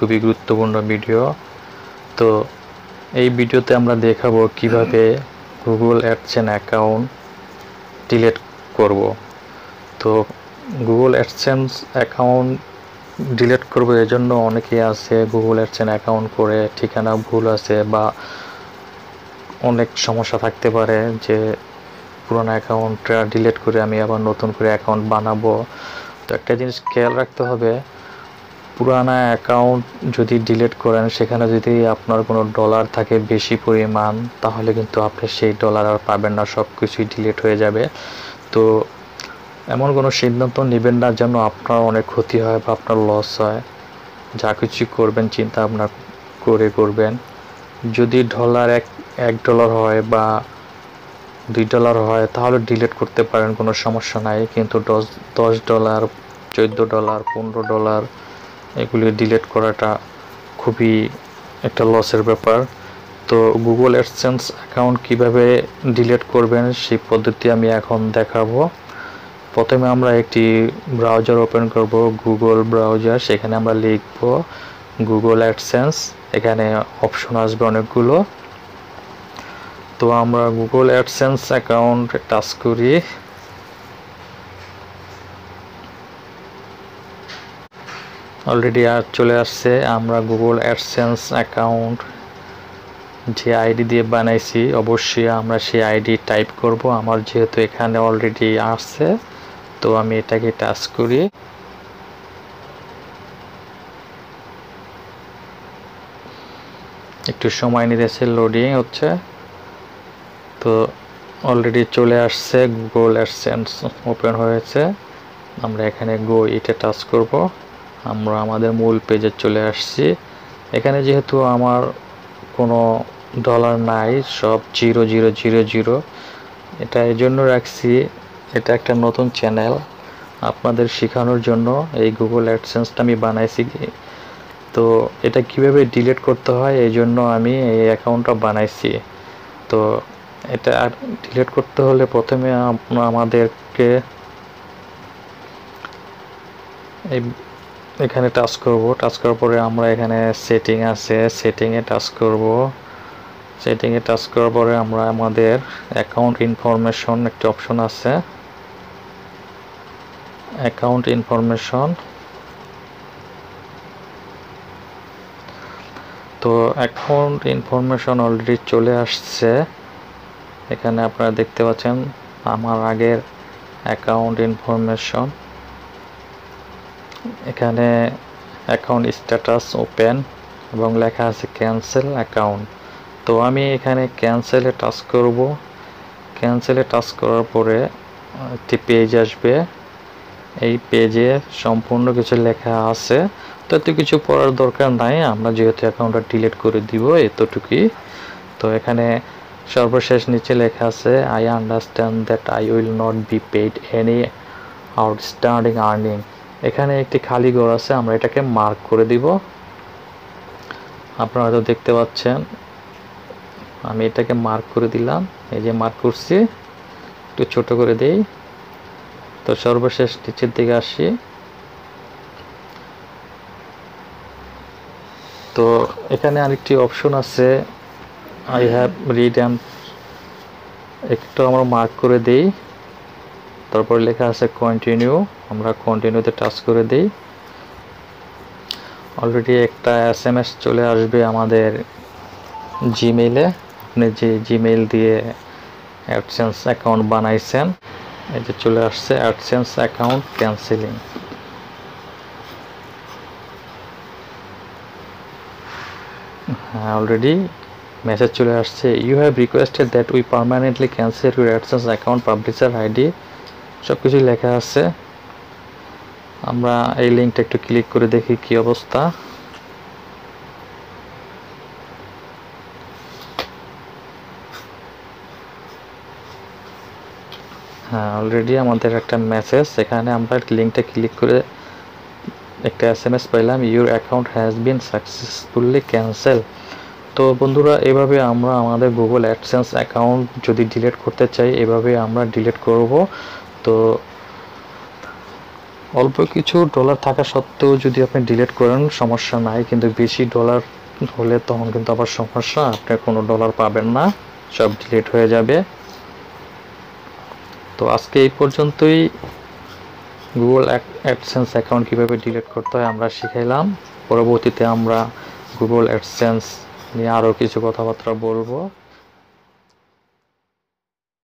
খুবই গুরুত্বপূর্ণ ভিডিও। তো এই ভিডিওতে আমরা দেখাবো কীভাবে গুগল অ্যাডসেন অ্যাকাউন্ট ডিলেট করব। তো গুগল অ্যাডসেন্স অ্যাকাউন্ট ডিলেট করব এজন্য অনেকেই আছে গুগল অ্যাডসেন অ্যাকাউন্ট করে ঠিকানা ভুল আছে বা অনেক সমস্যা থাকতে পারে যে পুরোনো অ্যাকাউন্টটা ডিলেট করে আমি আবার নতুন করে অ্যাকাউন্ট বানাবো। তো একটা জিনিস খেয়াল রাখতে হবে পুরানা অ্যাকাউন্ট যদি ডিলিট করেন, সেখানে যদি আপনার কোনো ডলার থাকে বেশি পরিমাণ, তাহলে কিন্তু আপনি সেই ডলার আর পাবেন না সব কিছুই ডিলিট হয়ে যাবে। তো এমন কোনো সিদ্ধান্ত নেবেন না যেন আপনার অনেক ক্ষতি হয় বা আপনার লস হয়। যা কিছু করবেন, চিন্তা ভাবনা করে করবেন। যদি ডলার এক এক ডলার হয় বা দুই ডলার হয়, তাহলে ডিলিট করতে পারেন, কোনো সমস্যা নাই। কিন্তু দশ দশ ডলার চোদ্দ ডলার পনেরো ডলার এগুলি ডিলেট করাটা খুবই একটা লসের ব্যাপার। তো গুগল অ্যাডসেন্স অ্যাকাউন্ট কীভাবে ডিলিট করবেন সেই পদ্ধতি আমি এখন দেখাবো। প্রথমে আমরা একটি ব্রাউজার ওপেন করব গুগল ব্রাউজার সেখানে আমরা লিখব গুগল অ্যাডসেন্স এখানে অপশন আসবে অনেকগুলো। তো আমরা গুগল অ্যাডসেন্স অ্যাকাউন্ট টাচ করি। অলরেডি আর চলে আসছে, আমরা গুগল অ্যাডসেন্স অ্যাকাউন্ট যে আইডি দিয়ে বানাইছি, অবশ্যই আমরা সেই আইডি টাইপ করব। আমার যেহেতু এখানে অলরেডি আসছে, তো আমি এটাকে টাচ করি। একটু সময় নিতেছে লোডিং হচ্ছে। তো অলরেডি চলে আসছে গুগল অ্যাডসেন্স ওপেন হয়েছে। আমরা এখানে গো এটা টাচ করব। আমরা আমাদের মূল পেজে চলে আসছি। এখানে যেহেতু আমার কোনো ডলার নাই, সব জিরো জিরো জিরো জিরো এটা এই জন্য রাখছি, এটা একটা নতুন চ্যানেল আপনাদের শেখানোর জন্য এই গুগল অ্যাডসেন্সটা আমি বানাইছি। তো এটা কীভাবে ডিলিট করতে হয় এই জন্য আমি এই অ্যাকাউন্টটা বানাইছি। তো এটা ডিলিট করতে হলে প্রথমে আমাদেরকে এই এখানে টাচ করব। টাচ করার পরে আমরা এখানে সেটিং আছে। সেটিংয়ে টাচ করব। সেটিংয়ে টাচ করার পরে আমরা আমাদের অ্যাকাউন্ট ইনফরমেশন একটা অপশন আছে। অ্যাকাউন্ট ইনফরমেশন তো অ্যাকাউন্ট ইনফরমেশন অলরেডি চলে আসছে। এখানে আপনারা দেখতে পাচ্ছেন আমার আগের অ্যাকাউন্ট ইনফরমেশন এখানে অ্যাকাউন্ট স্ট্যাটাস ওপেন এবং লেখা আছে ক্যান্সেল অ্যাকাউন্ট তো আমি এখানে ক্যান্সেলে টাচ করব। ক্যান্সেলে টাচ করার পরে একটি পেজ আসবে। এই পেজে সম্পূর্ণ কিছু লেখা আছে। তো এত কিছু পড়ার দরকার নাই, আমরা যেহেতু অ্যাকাউন্টটা ডিলিট করে দিব এতটুকুই। তো এখানে সর্বশেষ নিচে লেখা আছে I understand that I will not be paid any outstanding earning এখানে একটি খালি ঘর আছে, আমরা এটাকে মার্ক করে দিব। আপনারা হয়তো দেখতে পাচ্ছেন, আমি এটাকে মার্ক করে দিলাম। এই যে মার্ক করছি, একটু ছোট করে দেই। তো সর্বশেষ নিচের দিকে আসি। তো এখানে আরেকটি অপশন আছে আই হ্যাভ রিড অ্যান্ড একটু আমরা মার্ক করে দেই। তারপর লেখা আছে কন্টিনিউ আমরা কন্টিনিউতে টাচ করে দিই। অলরেডি একটা এস এম এস চলে আসবে আমাদের জিমেইলে আপনি যে জিমেইল দিয়ে অ্যাডসেন্স অ্যাকাউন্ট বানাইছেন, এই যে চলে আসছে অ্যাডসেন্স অ্যাকাউন্ট ক্যান্সেলিং হ্যাঁ অলরেডি মেসেজ চলে আসছে। You have requested that we permanently cancel your AdSense account publisher ID সব কিছুই লেখা আছে। আমরা এই লিঙ্কটা একটু ক্লিক করে দেখি কি অবস্থা। হ্যাঁ অলরেডি আমাদের একটা মেসেজ সেখানে আমরা লিঙ্কটা ক্লিক করে একটা এস এম এস পাইলাম your account has been successfully cancel তো বন্ধুরা, এভাবে আমরা আমাদের গুগল অ্যাডসেন্স অ্যাকাউন্ট যদি ডিলিট করতে চাই, এভাবে আমরা ডিলিট করব। তো অল্প কিছু ডলার থাকা সত্ত্বেও যদি আপনি ডিলিট করেন, সমস্যা নাই। কিন্তু বেশি ডলার হলে তখন কিন্তু আবার সমস্যা। আপনি কোনো ডলার পাবেন না। সব ডিলিট হয়ে যাবে। তো আজকে এই পর্যন্তই। গুগল অ্যাডসেন্স অ্যাকাউন্ট কীভাবে ডিলিট করতে হয় আমরা শিখাইলাম। পরবর্তীতে আমরা গুগল অ্যাডসেন্স নিয়ে আরও কিছু কথাবার্তা বলব।